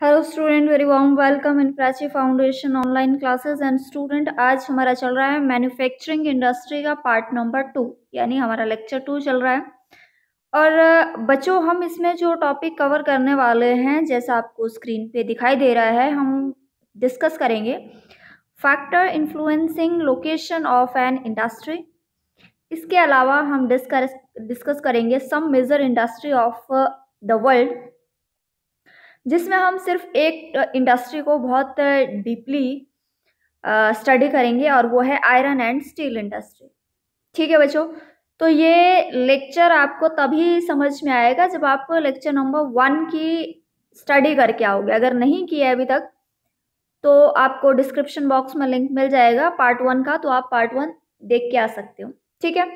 Hello student very warm welcome in Prachi foundation online classes and student आज हमारा चल रहा है मैन्युफैक्चरिंग इंडस्ट्री का पार्ट नंबर टू यानी हमारा लेक्चर टू चल रहा है। और बच्चों, हम इसमें जो टॉपिक कवर करने वाले हैं, जैसा आपको स्क्रीन पे दिखाई दे रहा है, हम डिस्कस करेंगे। Factor influencing location of an industry इसके अलावा हम डिस्कस डिस्कस करेंगे some major industry of the world जिसमें हम सिर्फ़ एक इंडस्ट्री को बहुत डीपली स्टडी करेंगे और वो है आयरन एंड स्टील इंडस्ट्री ठीक है बच्चों? तो ये लेक्चर आपको तभी समझ में आएगा जब आप लेक्चर नंबर वन की स्टडी करके आओगे। अगर नहीं किया अभी तक तो आपको डिस्क्रिप्शन बॉक्स में लिंक मिल जाएगा पार्ट वन का तो आप पार्ट वन देख के आ सकते हो। ठीक है?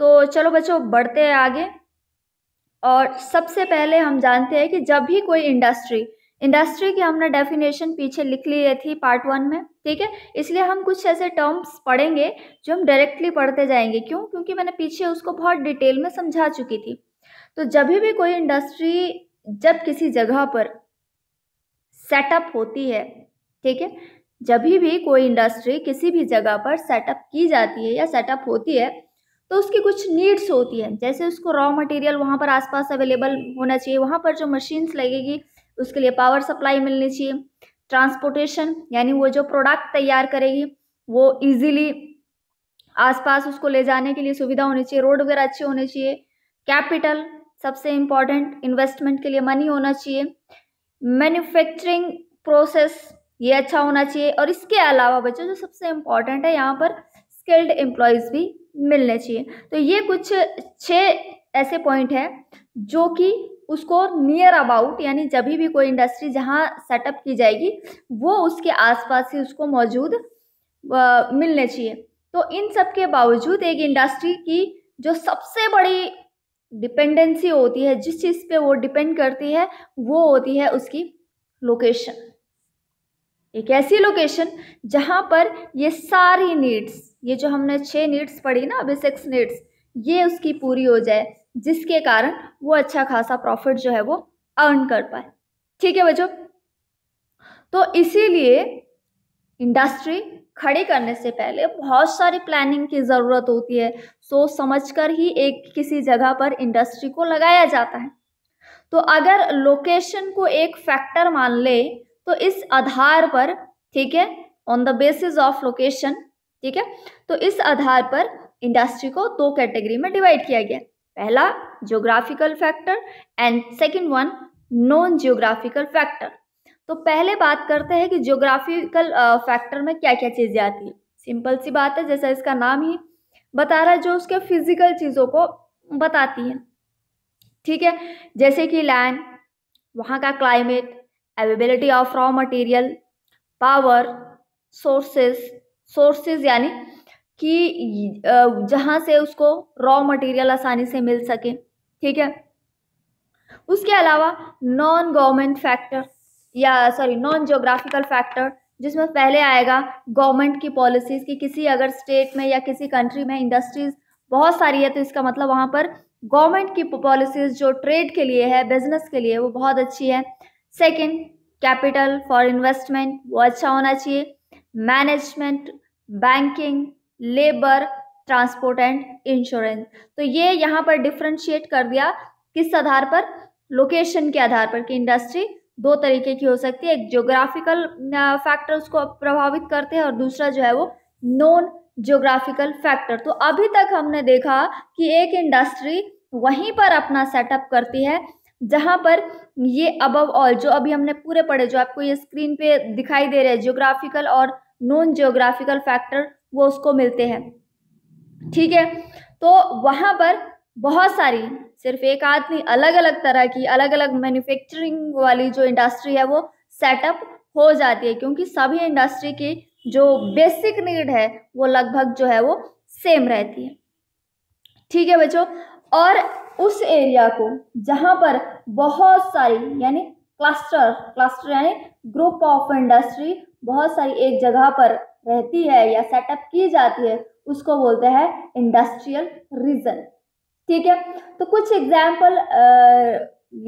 तो चलो बच्चों, बढ़ते हैं आगे। और सबसे पहले हम जानते हैं कि जब भी कोई इंडस्ट्री इंडस्ट्री की हमने डेफिनेशन पीछे लिख ली है थी पार्ट वन में, ठीक है? इसलिए हम कुछ ऐसे टर्म्स पढ़ेंगे जो हम डायरेक्टली पढ़ते जाएँगे। क्यों? क्योंकि मैंने पीछे उसको बहुत डिटेल में समझा चुकी थी। तो जब भी कोई इंडस्ट्री जब किसी जगह पर सेटअप होती है, ठीक है? जब भी कोई इंडस्ट्री किसी भी जगह पर सेटअप की जाती है या सेटअप होती है तो उसकी कुछ नीड्स होती है। जैसे उसको रॉ मटेरियल वहाँ पर आसपास अवेलेबल होना चाहिए। वहाँ पर जो मशीन्स लगेगी, उसके लिए पावर सप्लाई मिलनी चाहिए। ट्रांसपोर्टेशन यानी वो जो प्रोडक्ट तैयार करेगी, वो इजीली आसपास उसको ले जाने के लिए सुविधा होनी चाहिए। रोड वगैरह अच्छे होने चाहिए। कैपिटल सबसे इंपॉर्टेंट इन्वेस्टमेंट के लिए मनी होना चाहिए। मैन्युफैक्चरिंग प्रोसेस ये अच्छा होना चाहिए। और इसके अलावा बच्चों, जो सबसे इंपॉर्टेंट है, यहाँ पर स्किल्ड एम्प्लॉयज़ भी मिलने चाहिए। तो ये कुछ छः ऐसे पॉइंट हैं जो कि उसको नियर अबाउट यानी जब भी कोई इंडस्ट्री जहाँ सेटअप की जाएगी, वो उसके आसपास ही उसको मौजूद मिलने चाहिए। तो इन सब के बावजूद एक इंडस्ट्री की जो सबसे बड़ी डिपेंडेंसी होती है, जिस चीज़ पे वो डिपेंड करती है, वो होती है उसकी लोकेशन एक ऐसी लोकेशन जहाँ पर ये सारी नीड्स ये जो हमने छः नीड्स पढ़ी ना, अभी सिक्स नीड्स ये उसकी पूरी हो जाए, जिसके कारण वो अच्छा खासा प्रॉफिट जो है वो अर्न कर पाए। ठीक है बच्चों? तो इसीलिए इंडस्ट्री खड़ी करने से पहले बहुत सारी प्लानिंग की ज़रूरत होती है। सोच समझकर ही एक किसी जगह पर इंडस्ट्री को लगाया जाता है। तो अगर लोकेशन को एक फैक्टर मान ले तो इस आधार पर, ठीक है on the basis of location ठीक है तो इस आधार पर इंडस्ट्री को दो कैटेगरी में डिवाइड किया गया। पहला geographical factor and second one non geographical factor तो पहले बात करते हैं कि जियोग्राफिकल फैक्टर में क्या क्या चीज़ें आती है। सिंपल सी बात है, जैसा इसका नाम ही बता रहा है, जो उसके फ़िज़िकल चीज़ों को बताती है। ठीक है, जैसे कि लैंड वहाँ का climate availability of raw material power sources sources यानी कि जहाँ से उसको रॉ मटेरियल आसानी से मिल सके, ठीक है? उसके अलावा नॉन गवर्नमेंट फैक्टर या सॉरी नॉन जोग्राफिकल फैक्टर जिसमें पहले आएगा गवर्नमेंट की पॉलिसीज़ कि किसी अगर स्टेट में या किसी कंट्री में इंडस्ट्रीज़ बहुत सारी है तो इसका मतलब वहाँ पर गवर्नमेंट की पॉलिसीज़ जो ट्रेड के लिए है बिज़नेस के लिए, वो बहुत अच्छी है। सेकंड कैपिटल फॉर इन्वेस्टमेंट वो अच्छा होना चाहिए। Management banking labour transport and insurance तो ये यहाँ पर डिफ्रेंशिएट कर दिया किस आधार पर? लोकेशन के आधार पर कि इंडस्ट्री दो तरीके की हो सकती है। एक जियोग्राफिकल फैक्टर उसको प्रभावित करते हैं और दूसरा जो है वो नॉन जियोग्राफिकल फैक्टर तो अभी तक हमने देखा कि एक इंडस्ट्री वहीं पर अपना सेटअप करती है जहाँ पर ये अबव ऑल जो अभी हमने पूरे पढ़े, जो आपको ये स्क्रीन पे दिखाई दे रहे हैं जियोग्राफिकल और नॉन जियोग्राफिकल फैक्टर वो उसको मिलते हैं। ठीक है? तो वहाँ पर बहुत सारी, सिर्फ़ एक आदमी अलग अलग तरह की अलग अलग मैन्युफैक्चरिंग वाली जो इंडस्ट्री है, वो सेटअप हो जाती है, क्योंकि सभी इंडस्ट्री की जो बेसिक नीड है, वो लगभग जो है, वो सेम रहती है। ठीक है बच्चों? और उस एरिया को जहाँ पर बहुत सारी, यानी क्लस्टर क्लस्टर यानी ग्रुप ऑफ़ इंडस्ट्री बहुत सारी एक जगह पर रहती है या सेटअप की जाती है, उसको बोलते हैं इंडस्ट्रियल रीजन ठीक है? तो कुछ एग्ज़ाम्पल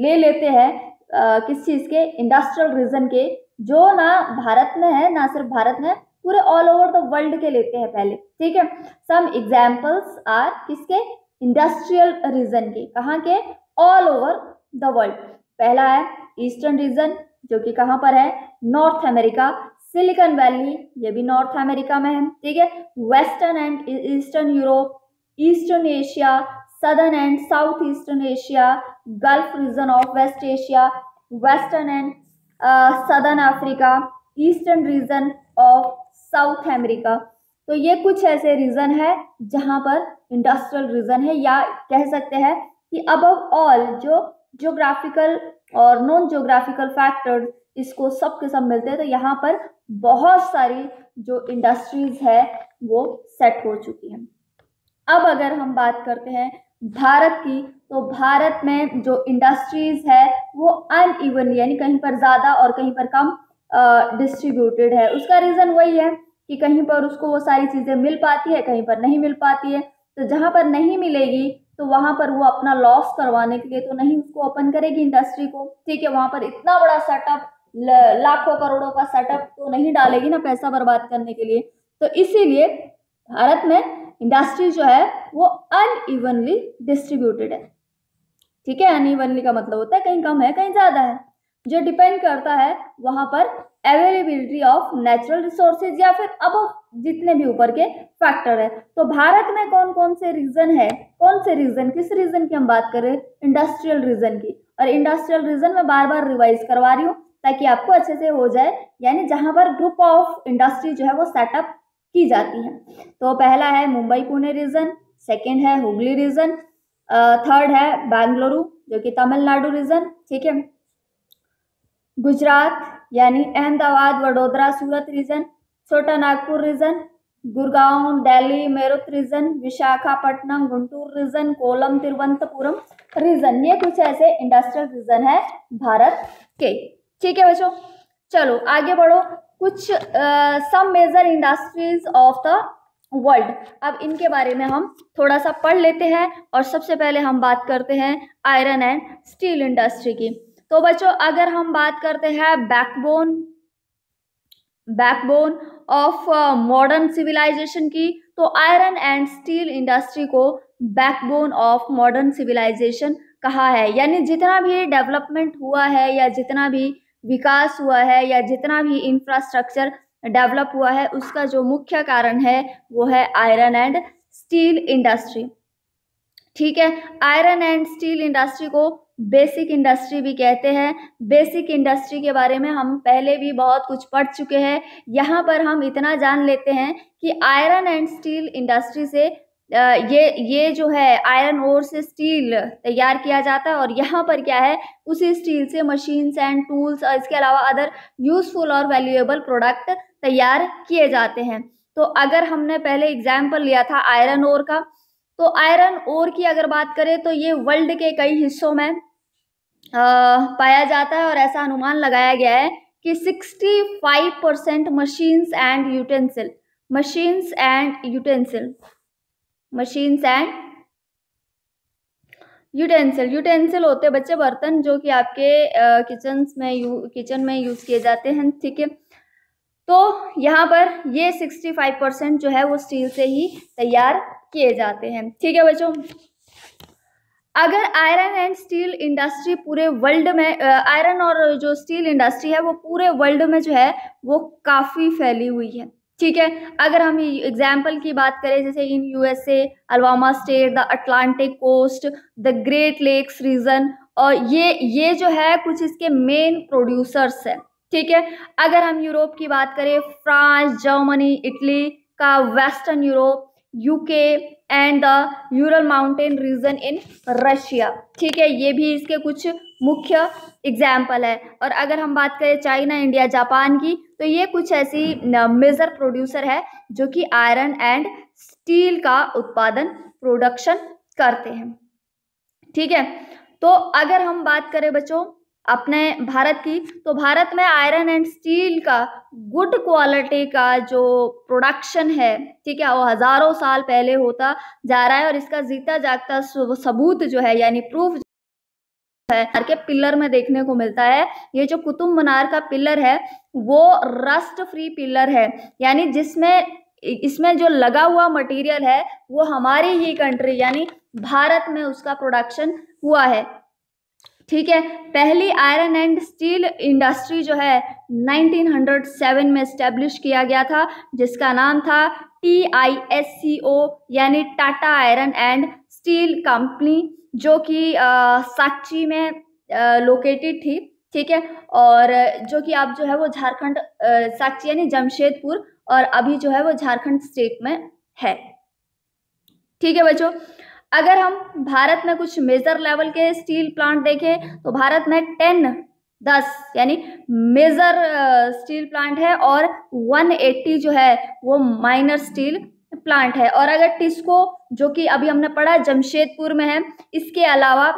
ले लेते हैं किस चीज़ के? इंडस्ट्रियल रीजन के, जो ना भारत में है, ना सिर्फ़ भारत में, पूरे ऑल ओवर द वर्ल्ड के लेते हैं पहले। ठीक है? सम एग्जाम्पल्स आर किसके? इंडस्ट्रियल रीजन के, कहाँ के? ऑल ओवर द वर्ल्ड पहला है ईस्टर्न रीजन, जो कि कहाँ पर है? नॉर्थ अमेरिका सिलिकन वैली ये भी नॉर्थ अमेरिका में है, ठीक है? Western and eastern Europe eastern Asia southern and south eastern Asia gulf region of West Asia western and southern Africa eastern region of South America तो ये कुछ ऐसे रीजन है जहाँ पर इंडस्ट्रियल रीजन है, या कह सकते हैं कि अब ऑल जो जोग्राफिकल और नॉन जोग्राफिकल फैक्टर्स इसको सब के सब मिलते हैं तो यहाँ पर बहुत सारी जो इंडस्ट्रीज़ है, वो सेट हो चुकी हैं। अब अगर हम बात करते हैं भारत की तो भारत में जो इंडस्ट्रीज़ है, वो अनइवनली यानी कहीं पर ज़्यादा और कहीं पर कम डिस्ट्रीब्यूटेड है। उसका रीज़न वही है कि कहीं पर उसको वो सारी चीज़ें मिल पाती है, कहीं पर नहीं मिल पाती है। तो जहाँ पर नहीं मिलेगी तो वहाँ पर वो अपना लॉस करवाने के लिए तो नहीं उसको ओपन करेगी इंडस्ट्री को। ठीक है, वहाँ पर इतना बड़ा सेटअप लाखों करोड़ों का सेटअप तो नहीं डालेगी ना पैसा बर्बाद करने के लिए। तो इसीलिए भारत में इंडस्ट्री जो है, वो अनइवनली डिस्ट्रीब्यूटेड है। ठीक है अनइवनली का मतलब होता है कहीं कम है, कहीं ज़्यादा है। जो डिपेंड करता है, वहाँ पर अवेलेबिलिटी ऑफ़ नेचुरल रिसोर्सेज या फिर अब जितने भी ऊपर के फैक्टर है। तो भारत में कौन कौन से रीजन है? कौन से रीजन किस रीजन की हम बात कर रहे हैं? इंडस्ट्रियल रीजन की। और इंडस्ट्रियल रीजन में बार बार रिवाइज करवा रही हूँ ताकि आपको अच्छे से हो जाए। यानी जहाँ पर ग्रुप ऑफ़ इंडस्ट्री जो है वो सेटअप की जाती है। तो पहला है मुंबई पुणे रीजन सेकेंड है हुगली रीजन थर्ड है बेंगलुरु जो कि तमिलनाडु रीजन ठीक है? गुजरात, यानी Ahmedabad, Vadodara, Surat region Chota Nagpur region Gurgaon Delhi Meerut region Visakhapatnam, Guntur region Kollam, Thiruvananthapuram region ये कुछ ऐसे इंडस्ट्रियल रीजन है भारत के। ठीक है बच्चों, चलो आगे बढ़ो। कुछ some major industries of the world अब इनके बारे में हम थोड़ा सा पढ़ लेते हैं और सबसे पहले हम बात करते हैं आयरन एंड स्टील इंडस्ट्री की। तो बच्चों, अगर हम बात करते हैं backbone backbone of modern civilization की तो आयरन एंड स्टील इंडस्ट्री को बैकबोन ऑफ़ मॉडर्न सिविलाइजेशन कहा है। यानी जितना भी डेवलपमेंट हुआ है या जितना भी विकास हुआ है या जितना भी इंफ्रास्ट्रक्चर डेवलप हुआ है, उसका जो मुख्य कारण है, वो है आयरन एंड स्टील इंडस्ट्री ठीक है? आयरन एंड स्टील इंडस्ट्री को बेसिक इंडस्ट्री भी कहते हैं। बेसिक इंडस्ट्री के बारे में हम पहले भी बहुत कुछ पढ़ चुके हैं। यहाँ पर हम इतना जान लेते हैं कि आयरन एंड स्टील इंडस्ट्री से ये ये जो है, आयरन ओर से स्टील तैयार किया जाता है और यहाँ पर क्या है, उसी स्टील से मशीन्स एंड टूल्स और इसके अलावा अदर यूज़फुल और वैल्यूएबल प्रोडक्ट तैयार किए जाते हैं। तो अगर हमने पहले एग्ज़ाम्पल लिया था आयरन ओर का तो आयरन ओर की अगर बात करें तो ये वर्ल्ड के कई हिस्सों में पाया जाता है और ऐसा अनुमान लगाया गया है कि 65 percent machines and utensil machines and utensil machines and utensil utensil होते बच्चे बर्तन जो कि आपके किचन में यू किचन में यूज़ किए जाते हैं, ठीक है? तो यहाँ पर ये 65 परसेंट जो है वो स्टील से ही तैयार किए जाते हैं, ठीक है बच्चों? अगर आयरन एंड स्टील इंडस्ट्री पूरे वर्ल्ड में आयरन और जो स्टील इंडस्ट्री है, वो पूरे वर्ल्ड में जो है, वो काफ़ी फैली हुई है। ठीक है? अगर हम एग्ज़ाम्पल की बात करें, जैसे in USA Alabama state, the Atlantic coast, the Great Lakes region, और ये ये जो है, कुछ इसके मेन प्रोड्यूसर्स है। ठीक है? अगर हम यूरोप की बात करें, फ्रांस, जर्मनी, इटली का, western Europe, UK and the Ural mountain region in Russia ठीक है, ये भी इसके कुछ मुख्य एग्ज़ाम्पल है। और अगर हम बात करें चाइना इंडिया जापान की तो ये कुछ ऐसी मेजर प्रोड्यूसर है जो कि आयरन एंड स्टील का उत्पादन प्रोडक्शन करते हैं। ठीक है तो अगर हम बात करें बच्चों अपने भारत की तो भारत में आयरन एंड स्टील का गुड क्वालिटी का जो प्रोडक्शन है, ठीक है, वो हज़ारों साल पहले होता जा रहा है और इसका जीता जागता सबूत जो है, यानी प्रूफ है के पिलर में देखने को मिलता है। ये जो कुतुब मीनार का पिलर है, वो रस्ट फ्री पिलर है। यानी जिसमें, इसमें जो लगा हुआ मटेरियल है, वो हमारी ही कंट्री यानी भारत में उसका प्रोडक्शन हुआ है। ठीक है? पहली आयरन एंड स्टील इंडस्ट्री जो है 1907 में स्टैब्लिश किया गया था, जिसका नाम था T I S C O यानी Tata iron and steel company जो कि साक्षी में लोकेटेड थी, ठीक है? और जो कि अब जो है वो झारखंड साक्षी यानी जमशेदपुर, और अभी जो है वो झारखंड स्टेट में है। ठीक है बच्चों? अगर हम भारत में कुछ मेजर लेवल के स्टील प्लांट देखें तो भारत में टेन, दस, यानी मेजर स्टील प्लांट है और 180 जो है, वो माइनर स्टील प्लांट है। और अगर टिस्को, जो कि अभी हमने पढ़ा, जमशेदपुर में है, इसके अलावा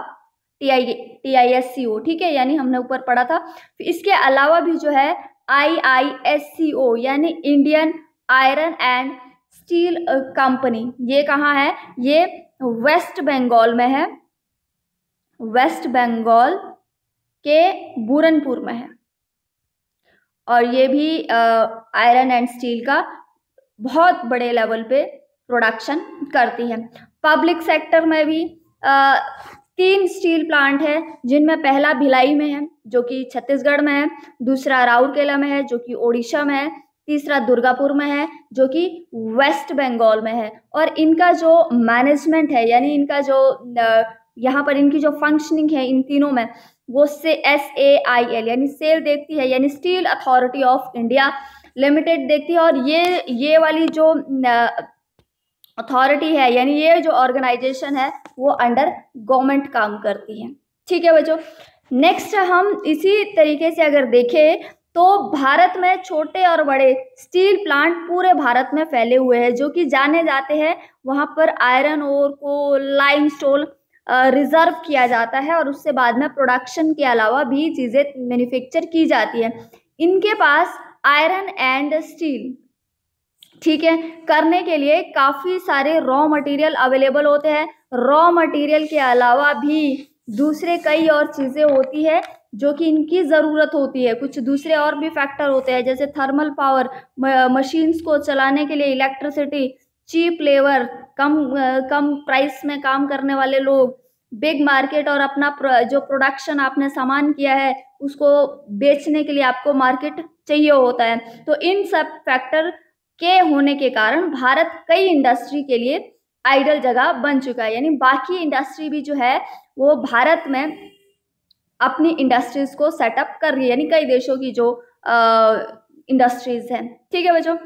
T I T I S C O, ठीक है, यानी हमने ऊपर पढ़ा था। इसके अलावा भी जो है, आई आई एस सी ओ, यानी Indian iron and steel company, ये कहाँ है? ये वेस्ट बंगाल में है। वेस्ट बंगाल के बुरनपुर में है। और ये भी आयरन एंड स्टील का बहुत बड़े लेवल पे प्रोडक्शन करती है। पब्लिक सेक्टर में भी आ, तीन स्टील प्लांट है जिनमें पहला भिलाई में है जो कि छत्तीसगढ़ में है दूसरा राउरकेला में है जो कि ओडिशा में है तीसरा दुर्गापुर में है, जो कि वेस्ट बंगाल में है। और इनका जो मैनेजमेंट है, यानी इनका जो यहाँ पर इनकी जो फंक्शनिंग है इन तीनों में, वो से एस ए आई एल यानी सेल देखती है, यानी Steel Authority of India Limited देखती है। और ये ये वाली जो अथॉरिटी है, यानी ये जो ऑर्गेनाइजेशन है, वो अंडर गवर्नमेंट काम करती है। ठीक है बच्चों? नेक्स्ट हम इसी तरीके से अगर देखें तो भारत में छोटे और बड़े स्टील प्लांट पूरे भारत में फैले हुए हैं, जो कि जाने जाते हैं, वहाँ पर आयरन ओर को लाइम स्टोल रिज़र्व किया जाता है और उससे बाद में प्रोडक्शन के अलावा भी चीज़ें मैन्युफैक्चर की जाती है। इनके पास आयरन एंड स्टील, ठीक है, करने के लिए काफ़ी सारे रॉ मटेरियल अवेलेबल होते हैं। रॉ मटेरियल के अलावा भी दूसरे कई और चीज़ें होती है जो कि इनकी ज़रूरत होती है। कुछ दूसरे और भी फैक्टर होते हैं, जैसे थर्मल पावर मशीन्स को चलाने के लिए इलेक्ट्रिसिटी चीप लेबर कम कम प्राइस में काम करने वाले लोग बिग मार्केट और अपना जो प्रोडक्शन आपने सामान किया है, उसको बेचने के लिए आपको मार्केट चाहिए होता है। तो इन सब फैक्टर के होने के कारण भारत कई इंडस्ट्री के लिए आइडल जगह बन चुका है। यानी बाकी इंडस्ट्री भी जो है, वो भारत में अपनी इंडस्ट्रीज़ को सेटअप कर रही है, यानी कई देशों की जो इंडस्ट्रीज़ हैं। ठीक है बच्चों?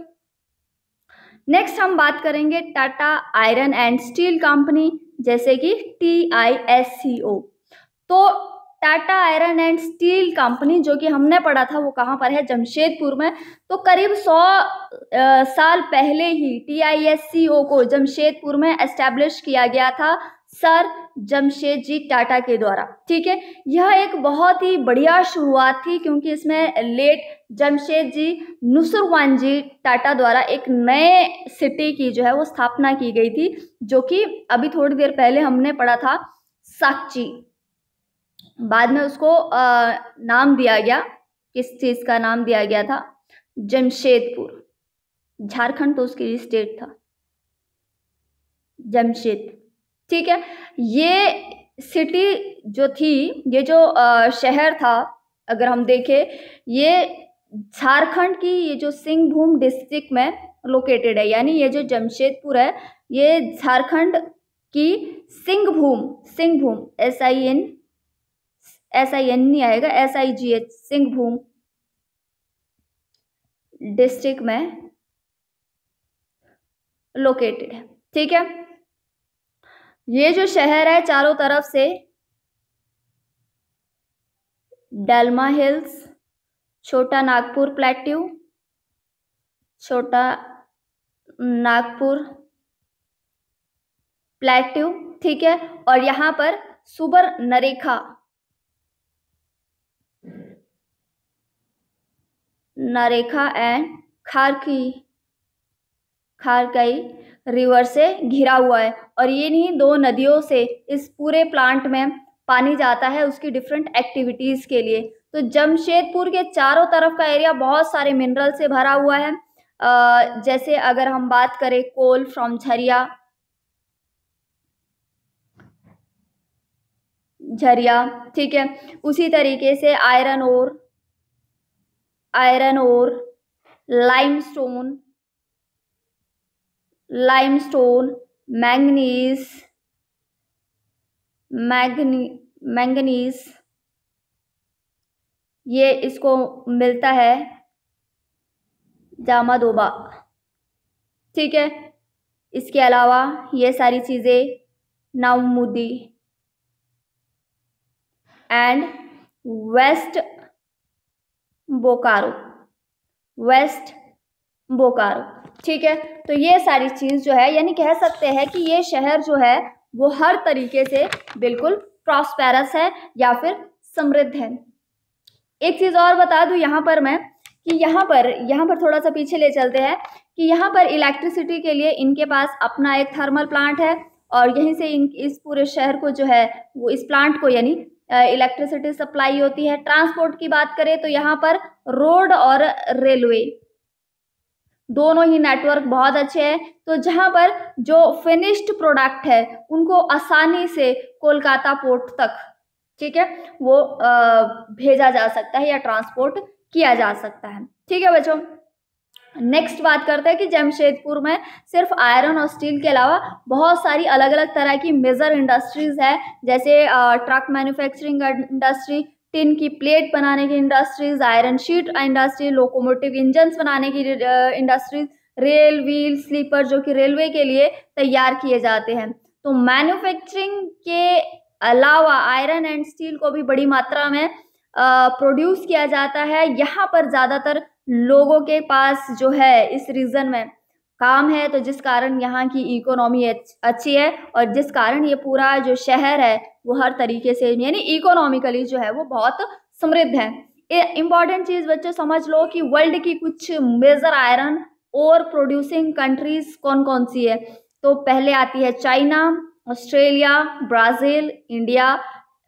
नेक्स्ट हम बात करेंगे Tata iron and steel company जैसे कि T I S C O तो Tata iron and steel company जो कि हमने पढ़ा था, वो कहाँ पर है? जमशेदपुर में। तो करीब सौ साल पहले ही टी आई एस सी ओ को जमशेदपुर में एस्टेब्लिश किया गया था। सर जमशेद जी टाटा के द्वारा। ठीक है? यह एक बहुत ही बढ़िया शुरुआत थी क्योंकि इसमें लेट जमशेद जी नुसरवान जी टाटा द्वारा एक नए सिटी की जो है वो स्थापना की गई थी जो कि अभी थोड़ी देर पहले हमने पढ़ा था साक्षी बाद में उसको आ, नाम दिया गया किस चीज़ का नाम दिया गया था? जमशेदपुर। झारखंड तो उसकी स्टेट था। जमशेद ठीक है? ये सिटी जो थी, ये जो शहर था, अगर हम देखें, ये झारखंड की ये जो सिंहभूम डिस्ट्रिक्ट में लोकेटेड है, यानी ये जो जमशेदपुर है, ये झारखंड की Singhbhum Singhbhum S I N S I N नहीं आएगा S I G H Singhbhum district में लोकेटेड है। ठीक है? ये जो शहर है चारों तरफ़ से, डेल्मा हिल्स, छोटा नागपुर प्लेट्यू, छोटा नागपुर प्लेट्यू, ठीक है? और यहाँ पर सुबर नरेखा नरेखा एंड खारकी। खारकई रिवर से घिरा हुआ है। और ये नहीं, दो नदियों से इस पूरे प्लांट में पानी जाता है उसकी डिफरेंट एक्टिविटीज़ के लिए। तो जमशेदपुर के चारों तरफ़ का एरिया बहुत सारे मिनरल से भरा हुआ है। जैसे अगर हम बात करें कोल फ्रॉम झरिया झरिया, ठीक है, उसी तरीके से iron ore iron ore limestone limestone, manganese, manganese, manganese. ये इसको मिलता है जामादोबा। ठीक है? इसके अलावा ये सारी चीज़ें, Noamundi and west Bokaro west Bokaro. ठीक है? तो ये सारी चीज़ जो है, यानी कह सकते हैं कि ये शहर जो है, वो हर तरीके से बिल्कुल प्रॉस्पेरस है या फिर समृद्ध है। एक चीज़ और बता दूँ यहाँ पर मैं कि यहाँ पर यहाँ पर थोड़ा सा पीछे ले चलते हैं कि यहाँ पर इलेक्ट्रिसिटी के लिए इनके पास अपना एक थर्मल प्लांट है और यहीं से इन, इस पूरे शहर को जो है, वो इस प्लांट को यानी इलेक्ट्रिसिटी सप्लाई होती है। ट्रांसपोर्ट की बात करें तो यहाँ पर रोड और रेलवे दोनों ही नेटवर्क बहुत अच्छे हैं। तो जहाँ पर जो फिनिश्ड प्रोडक्ट है, उनको आसानी से कोलकाता पोर्ट तक, ठीक है, वो भेजा जा सकता है या ट्रांसपोर्ट किया जा सकता है। ठीक है बच्चों नेक्स्ट बात करते हैं कि जमशेदपुर में सिर्फ़ आयरन और स्टील के अलावा बहुत सारी अलग अलग तरह की मेजर इंडस्ट्रीज़ है, जैसे ट्रक मैन्युफैक्चरिंग इंडस्ट्री टिन की प्लेट बनाने की industries iron sheet industry locomotive engines बनाने की इंडस्ट्रीज़ रेल व्हील स्लीपर जो कि रेलवे के लिए तैयार किए जाते हैं। तो मैन्युफैक्चरिंग के अलावा आयरन एंड स्टील को भी बड़ी मात्रा में प्रोड्यूस किया जाता है। यहाँ पर ज़्यादातर लोगों के पास जो है इस रीजन में काम है तो जिस कारण यहाँ की इकोनॉमी अच्छी है और जिस कारण ये पूरा जो शहर है, वो हर तरीके से, यानी इकोनॉमिकली जो है, वो बहुत समृद्ध है। इंपॉर्टेंट चीज़ बच्चों समझ लो कि वर्ल्ड की कुछ major iron ore producing countries कौन कौन सी है। तो पहले आती है China, Australia, Brazil, India,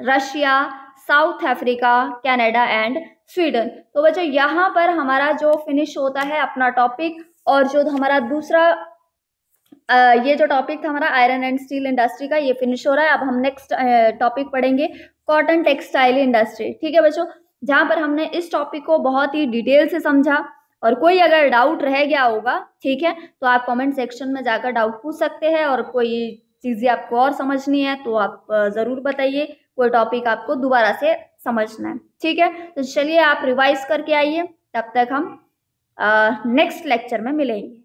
Russia, South Africa, Canada and Sweden. तो बच्चों यहाँ पर हमारा जो फिनिश होता है, अपना टॉपिक और जो हमारा दूसरा आ, ये जो टॉपिक था हमारा आयरन एंड स्टील इंडस्ट्री का ये फिनिश हो रहा है। अब हम नेक्स्ट टॉपिक पढ़ेंगे कॉटन टेक्सटाइल इंडस्ट्री ठीक है बच्चों? जहाँ पर हमने इस टॉपिक को बहुत ही डिटेल से समझा और कोई अगर डाउट रह गया होगा ठीक है तो आप कमेंट सेक्शन में जाकर डाउट पूछ सकते हैं और कोई चीज़ें आपको और समझनी है तो आप ज़रूर बताइए। कोई टॉपिक आपको दोबारा से समझना है। ठीक है? तो चलिए आप रिवाइज करके आइए। तब तक हम नेक्स्ट लेक्चर में मिलेंगे।